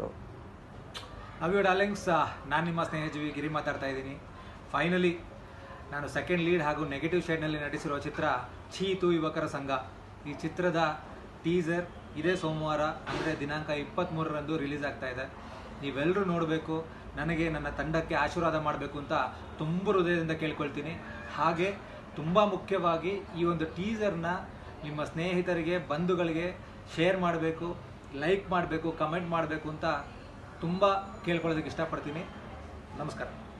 Low ಅವ್ಯೋ darlings ನಾನು ನಿಮ್ಮ ಸ್ನೇಹಜೀವಿ ಗಿರಿ ಮಾತಾಡ್ತಾ ಇದ್ದೀನಿ. ಫೈನಲಿ ನಾನು ಸೆಕೆಂಡ್ ಲೀಡ್ ಹಾಗೂ ನೆಗೆಟಿವ್ ಶೇಡ್ನಲ್ಲಿ ನಟಿಸಿರುವ ಚಿತ್ರ ಛೀತು ಯುವಕರ ಸಂಘ. ಈ ಚಿತ್ರದ ಟೀಸರ್ ಇದೇ ಸೋಮವಾರ, ಅಂದರೆ ದಿನಾಂಕ ಇಪ್ಪತ್ತ್ಮೂರರಂದು ರಿಲೀಸ್ ಆಗ್ತಾ ಇದೆ. ನೀವೆಲ್ಲರೂ ನೋಡಬೇಕು, ನನಗೆ ನನ್ನ ತಂಡಕ್ಕೆ ಆಶೀರ್ವಾದ ಮಾಡಬೇಕು ಅಂತ ತುಂಬ ಹೃದಯದಿಂದ ಕೇಳ್ಕೊಳ್ತೀನಿ. ಹಾಗೆ ತುಂಬ ಮುಖ್ಯವಾಗಿ ಈ ಒಂದು ಟೀಸರ್ನ ನಿಮ್ಮ ಸ್ನೇಹಿತರಿಗೆ, ಬಂಧುಗಳಿಗೆ ಶೇರ್ ಮಾಡಬೇಕು. ಲೈಕ್ ಮಾಡಬೇಕು ಕಮೆಂಟ್ ಮಾಡಬೇಕು ಅಂತ ತುಂಬ ಕೇಳ್ಕೊಳ್ಳೋದಕ್ಕೆ ಇಷ್ಟಪಡ್ತೀನಿ. ನಮಸ್ಕಾರ.